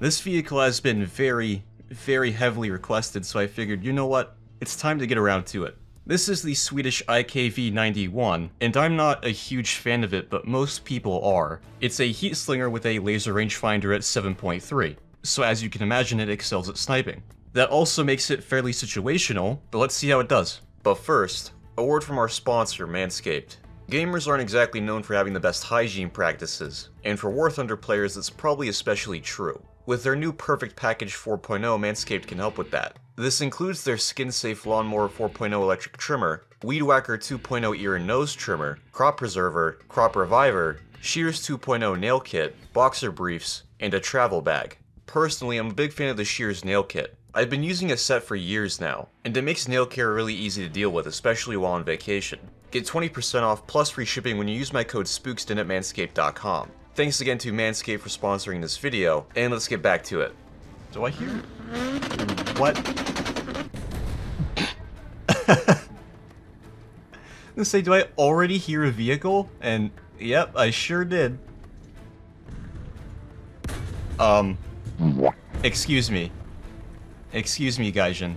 This vehicle has been very, very heavily requested, so I figured, you know what? It's time to get around to it. This is the Swedish IKV-91, and I'm not a huge fan of it, but most people are. It's a heat slinger with a laser rangefinder at 7.3, so as you can imagine it excels at sniping. That also makes it fairly situational, but let's see how it does. But first, a word from our sponsor, Manscaped. Gamers aren't exactly known for having the best hygiene practices, and for War Thunder players it's probably especially true. With their new Perfect Package 4.0, Manscaped can help with that. This includes their skin-safe Lawnmower 4.0 electric trimmer, Weed Whacker 2.0 ear and nose trimmer, Crop Preserver, Crop Reviver, Shears 2.0 nail kit, boxer briefs, and a travel bag. Personally, I'm a big fan of the Shears nail kit. I've been using a set for years now, and it makes nail care really easy to deal with, especially while on vacation. Get 20% off plus free shipping when you use my code SPOOKSTON at manscaped.com. Thanks again to Manscaped for sponsoring this video, and let's get back to it. Do I hear... What? Let's say, do I already hear a vehicle? And, yep, I sure did. Um... Excuse me. Excuse me, Gaijin.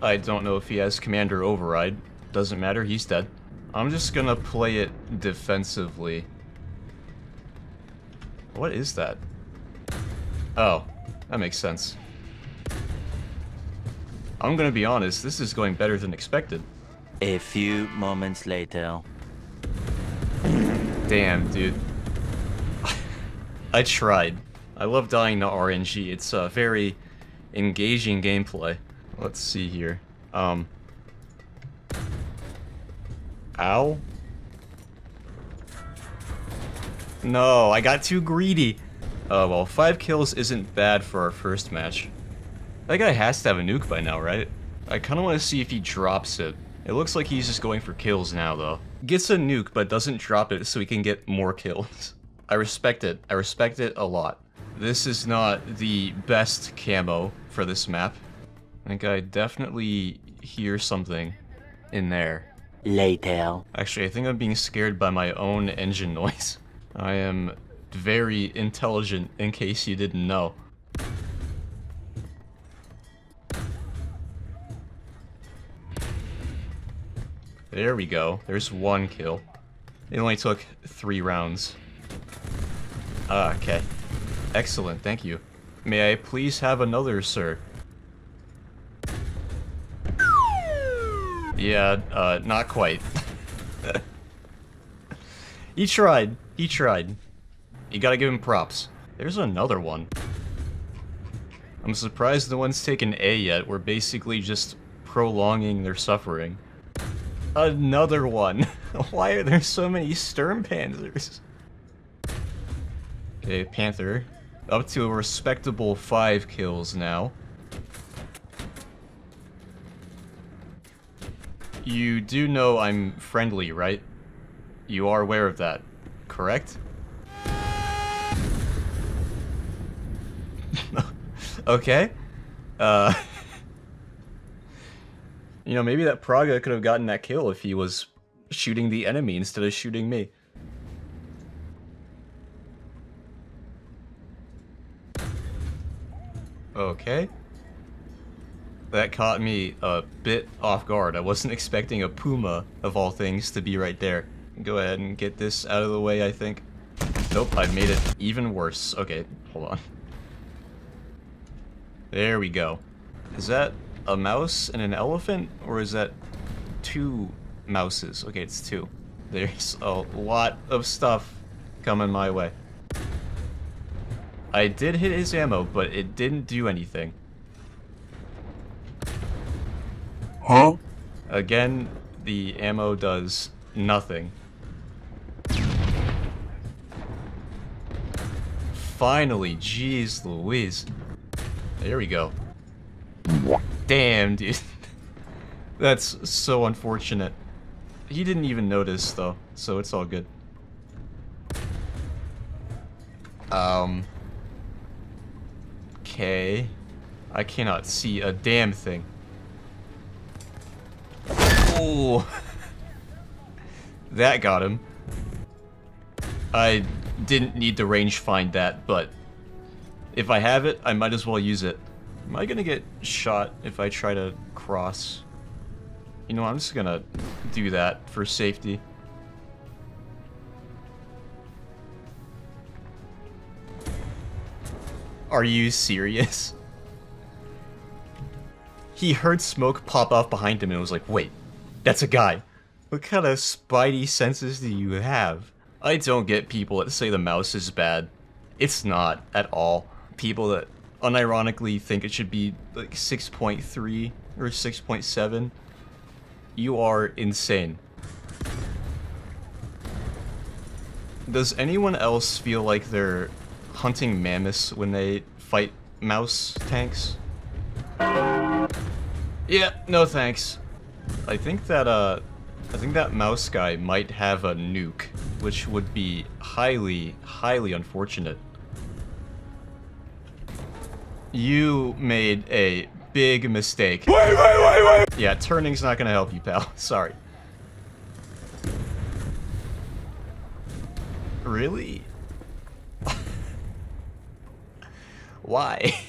I don't know if he has Commander Override. Doesn't matter, he's dead. I'm just gonna play it defensively. What is that? Oh, that makes sense. I'm gonna be honest, this is going better than expected. A few moments later. Damn, dude. I tried. I love dying to RNG. It's a very engaging gameplay. Let's see here. Um. Ow. No, I got too greedy. Oh, well, five kills isn't bad for our first match. That guy has to have a nuke by now, right? I kind of want to see if he drops it. It looks like he's just going for kills now, though. Gets a nuke, but doesn't drop it so he can get more kills. I respect it. I respect it a lot. This is not the best camo for this map. I think I definitely hear something in there. Later. Actually, I think I'm being scared by my own engine noise. I am very intelligent, in case you didn't know. There we go. There's one kill. It only took three rounds. Ah, okay. Excellent, thank you. May I please have another, sir? Yeah, uh, not quite. he tried. He tried. You gotta give him props. There's another one. I'm surprised no one's taken A yet. We're basically just prolonging their suffering. Another one. Why are there so many Sturmpanzers? Okay, Panther. Up to a respectable five kills now. You do know I'm friendly, right? You are aware of that, correct? okay. Uh... you know, maybe that Praga could have gotten that kill if he was shooting the enemy instead of shooting me. Okay. That caught me a bit off guard. I wasn't expecting a Puma, of all things, to be right there. Go ahead and get this out of the way, I think. Nope, I made it even worse. Okay, hold on. There we go. Is that a mouse and an elephant? Or is that two mouses? Okay, it's two. There's a lot of stuff coming my way. I did hit his ammo, but it didn't do anything. Huh? Again, the ammo does nothing. Finally, jeez Louise. There we go. Damn, dude. That's so unfortunate. He didn't even notice, though, so it's all good. Um... Okay. I cannot see a damn thing. Oh! that got him. I didn't need to range find that, but if I have it, I might as well use it. Am I gonna get shot if I try to cross? You know, I'm just gonna do that for safety. Are you serious? He heard smoke pop off behind him and was like, wait, that's a guy. What kind of spidey senses do you have? I don't get people that say the mouse is bad. It's not at all. People that unironically think it should be like 6.3 or 6.7. You are insane. Does anyone else feel like they're hunting mammoths when they fight mouse tanks? Yeah, no thanks. I think that, uh, I think that mouse guy might have a nuke, which would be highly, highly unfortunate. You made a big mistake. Wait, wait, wait, wait! Yeah, turning's not gonna help you, pal. Sorry. Really? Why?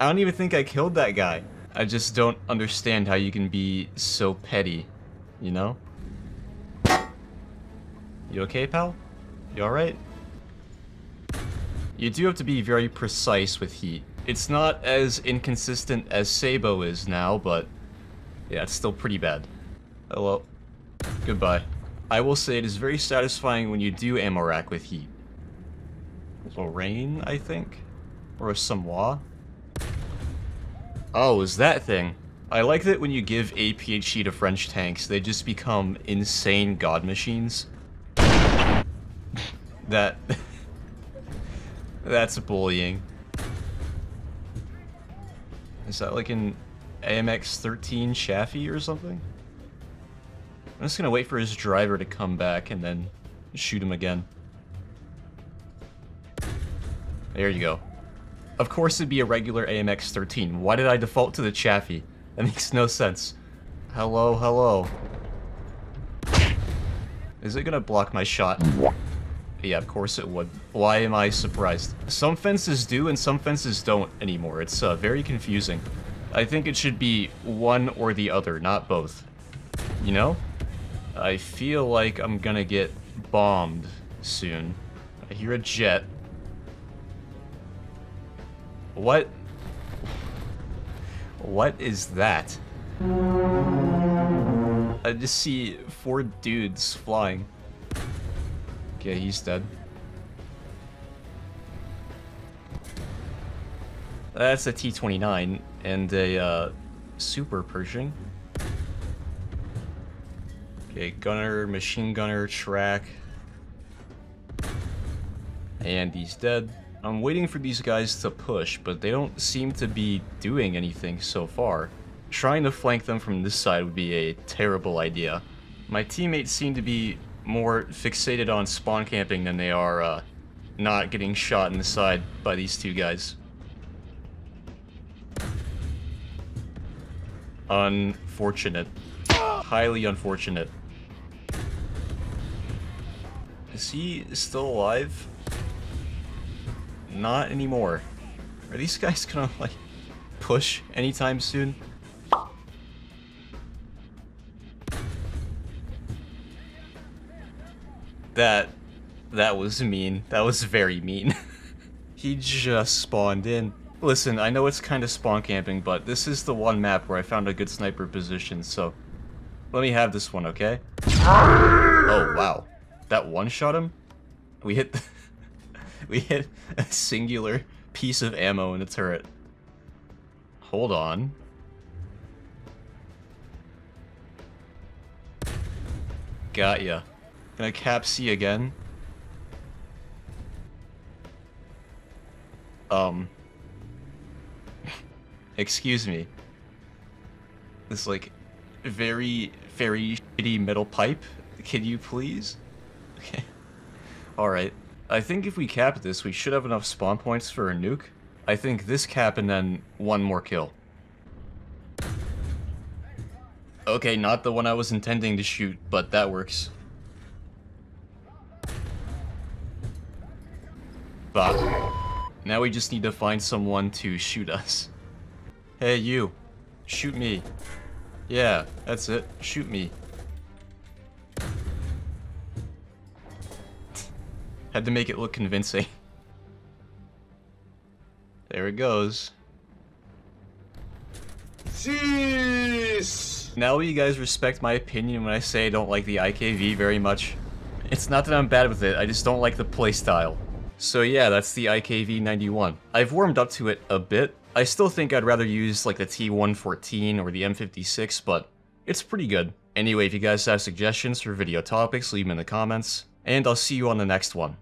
I don't even think I killed that guy. I just don't understand how you can be so petty, you know? You okay, pal? You alright? You do have to be very precise with heat. It's not as inconsistent as sabot is now, but yeah, it's still pretty bad. Oh, Hello. Goodbye. I will say it is very satisfying when you do ammo rack with heat. Lorraine, I think? Or a SOMUA? Oh, is that thing? I like that when you give a PhD to French tanks, they just become insane god machines. that... That's bullying. Is that like an AMX-13 Chaffee or something? I'm just gonna wait for his driver to come back and then shoot him again. There you go. Of course it'd be a regular AMX-13. Why did I default to the Chaffee? That makes no sense. Hello, hello. Is it gonna block my shot? Yeah, of course it would. Why am I surprised? Some fences do and some fences don't anymore. It's uh, very confusing. I think it should be one or the other, not both. You know? I feel like I'm gonna get bombed soon. I hear a jet. What? What is that? I just see four dudes flying. Okay, he's dead. That's a T-29 and a uh, Super Pershing. Okay, gunner, machine gunner, track. And he's dead. I'm waiting for these guys to push, but they don't seem to be doing anything so far. Trying to flank them from this side would be a terrible idea. My teammates seem to be more fixated on spawn camping than they are uh, not getting shot in the side by these two guys. Unfortunate. Highly unfortunate. Is he still alive? Not anymore. Are these guys gonna, like, push anytime soon? That... That was mean. That was very mean. he just spawned in. Listen, I know it's kind of spawn camping, but this is the one map where I found a good sniper position, so... Let me have this one, okay? Oh, wow. That one-shot him? We hit... We hit a singular piece of ammo in the turret. Hold on. Got ya. Gonna cap C again. Um. Excuse me. This, like, very, very shitty metal pipe. Can you please? Okay. Alright. I think if we cap this, we should have enough spawn points for a nuke. I think this cap and then one more kill. Okay, not the one I was intending to shoot, but that works. spot. Now we just need to find someone to shoot us. Hey, you. Shoot me. Yeah, that's it. Shoot me. Had to make it look convincing. There it goes. Jeez! Now will you guys respect my opinion when I say I don't like the IKV very much? It's not that I'm bad with it, I just don't like the playstyle. So yeah, that's the IKV-91. I've warmed up to it a bit. I still think I'd rather use like the T114 or the M56, but it's pretty good. Anyway, if you guys have suggestions for video topics, leave them in the comments, and I'll see you on the next one.